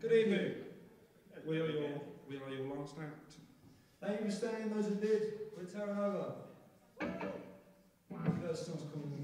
Good evening. We are your we are your last act. Thank you for staying, those who did. We're Tera Nova. First song's called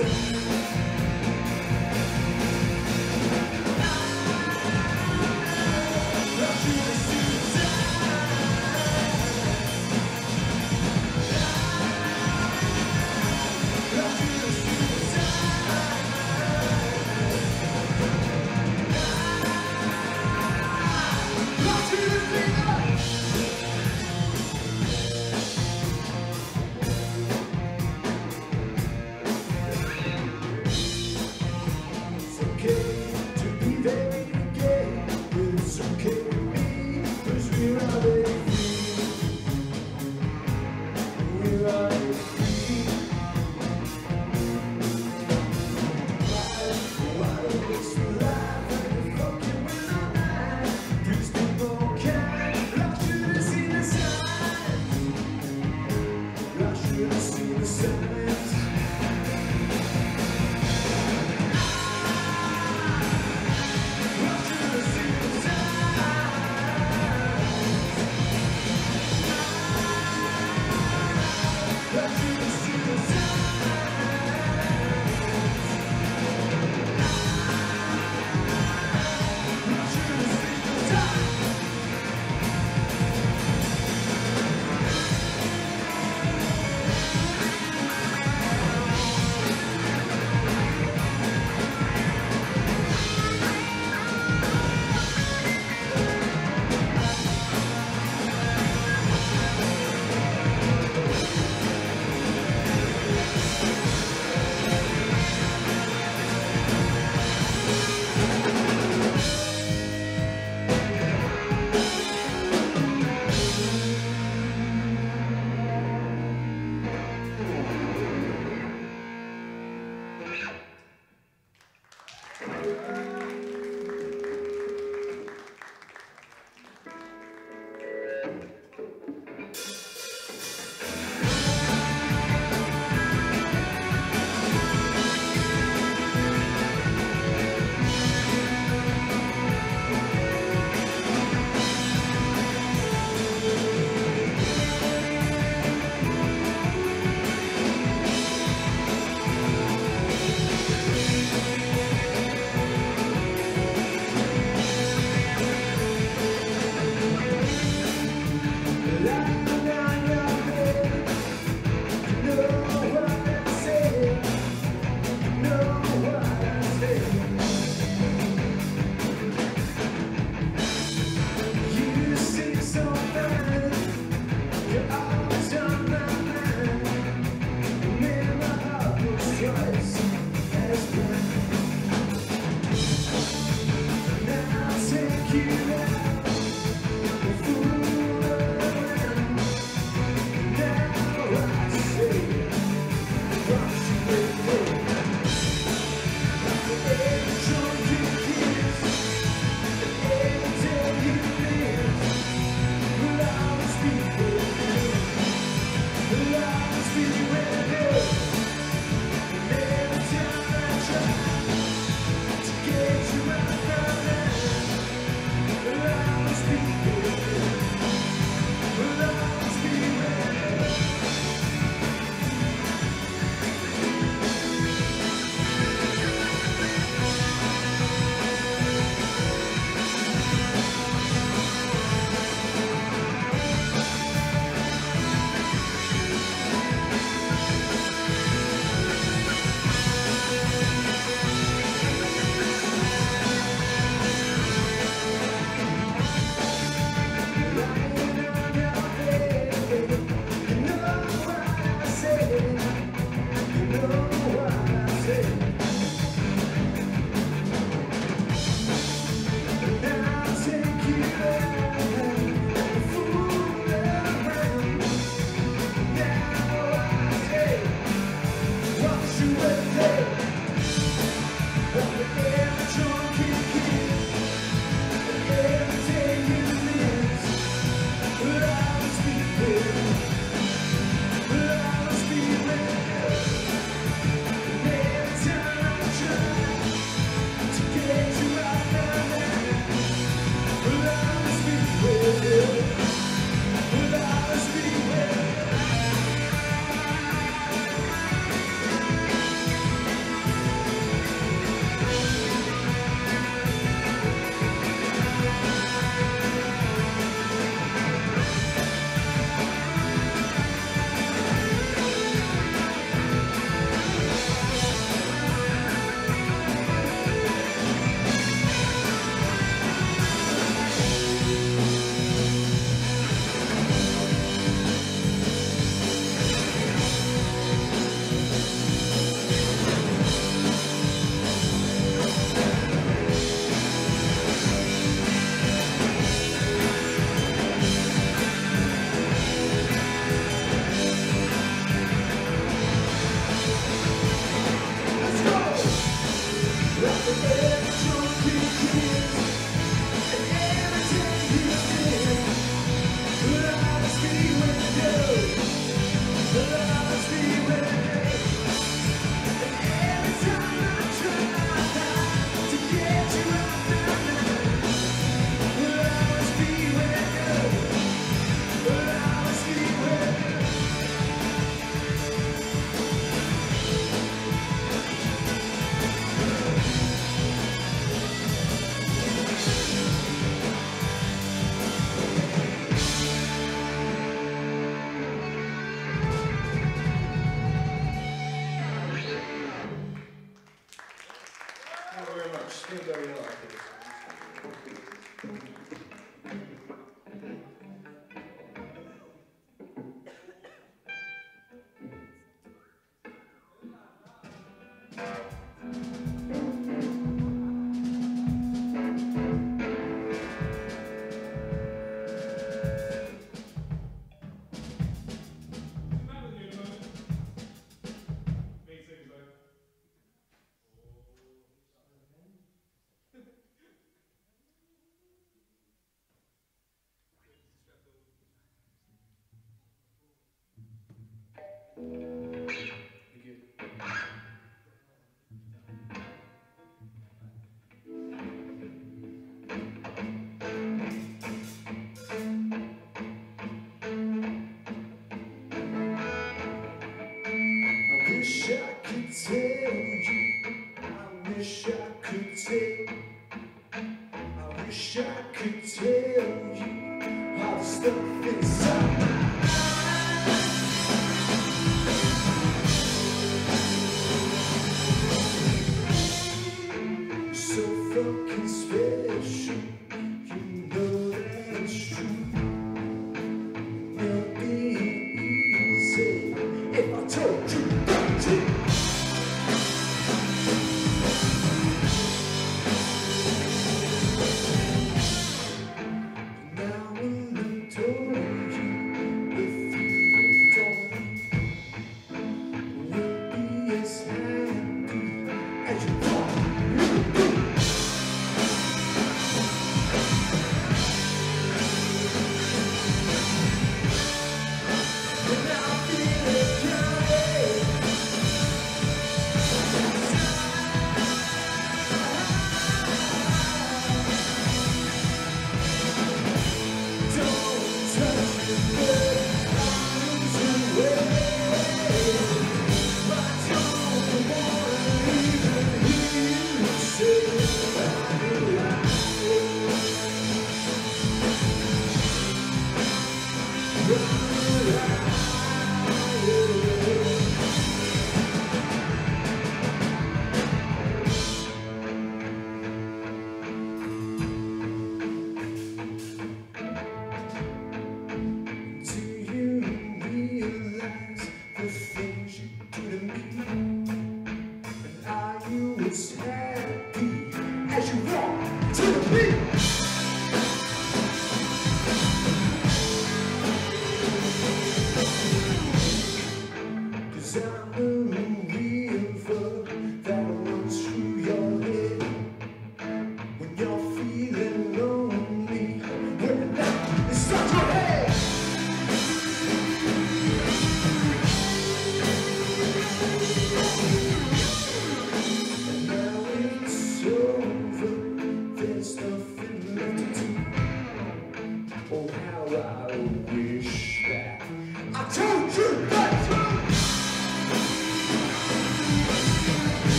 It's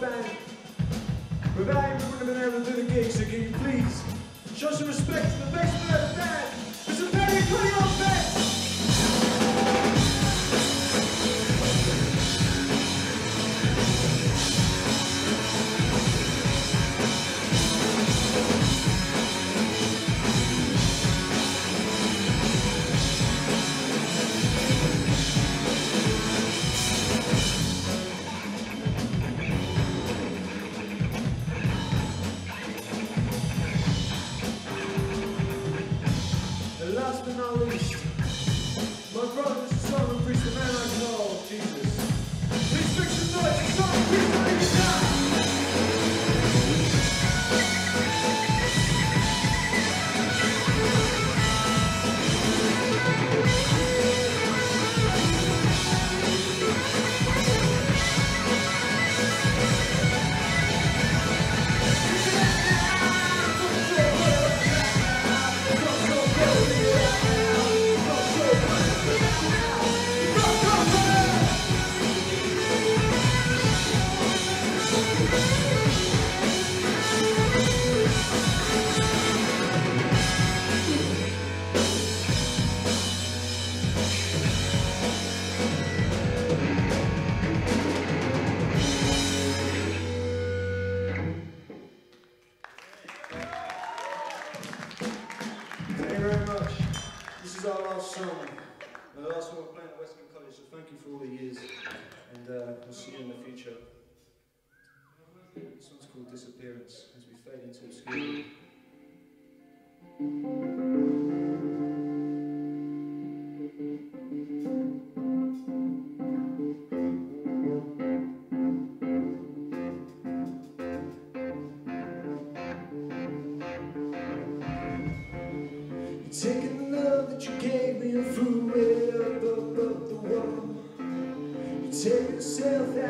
band. Without him, we wouldn't have been able to do the gig, so can you please show some respect to the best of that band? It's a very pretty old band!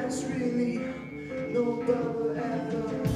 It's really no bubble at all.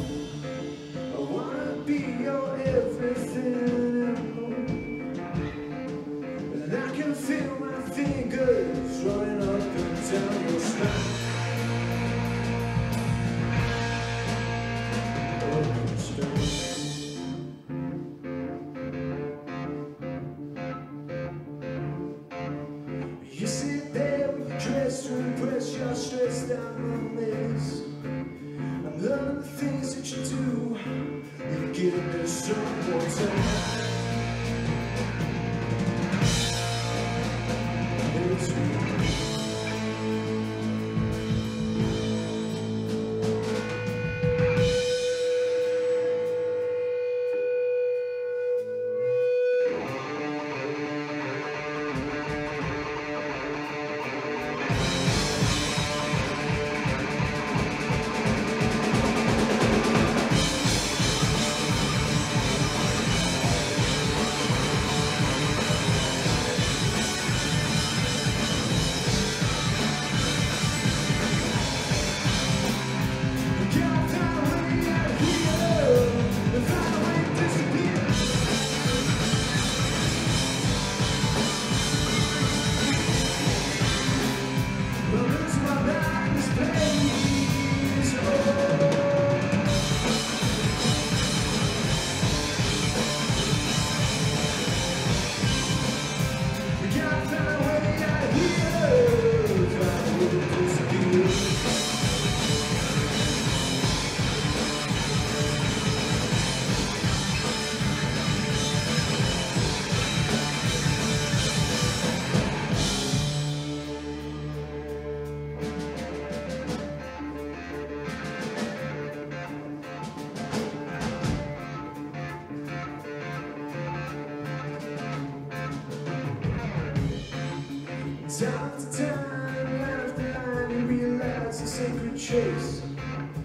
It's a sacred chase.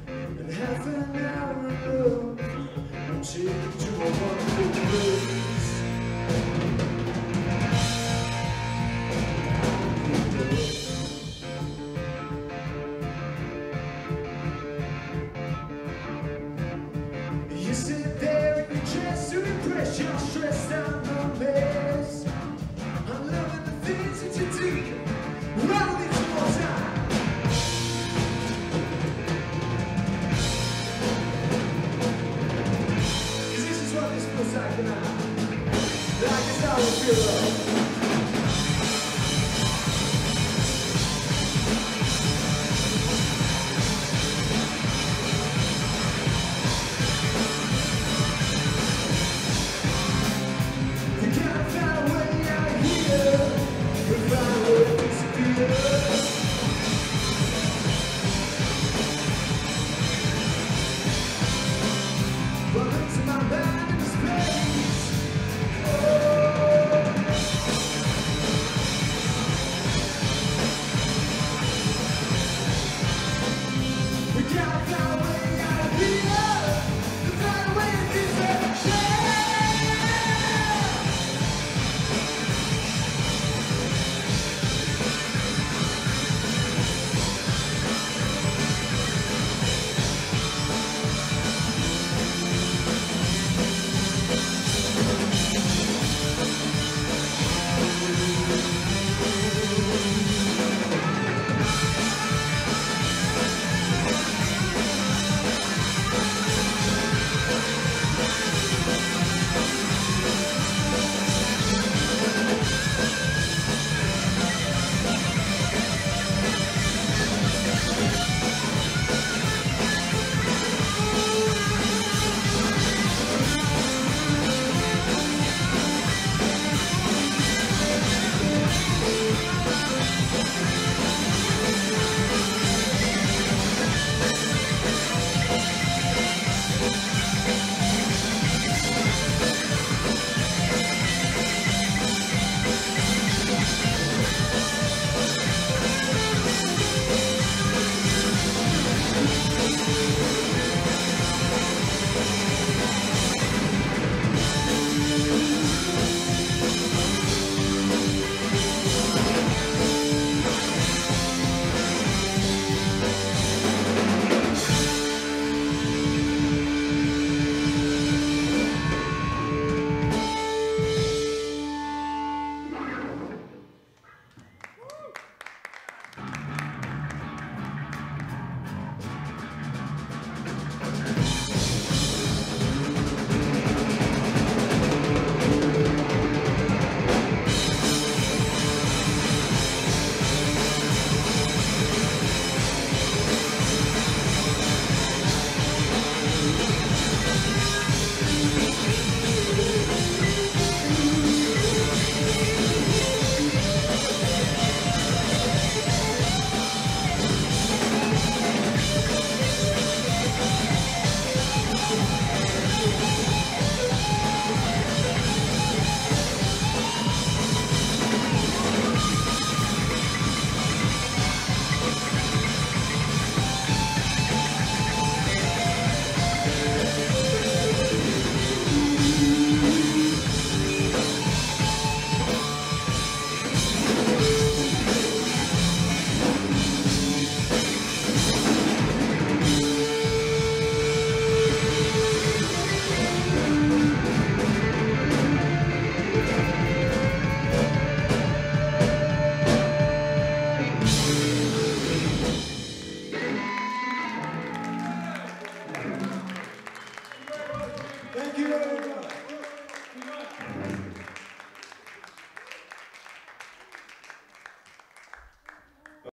And half an hour ago, I'm taken to a wonderful place.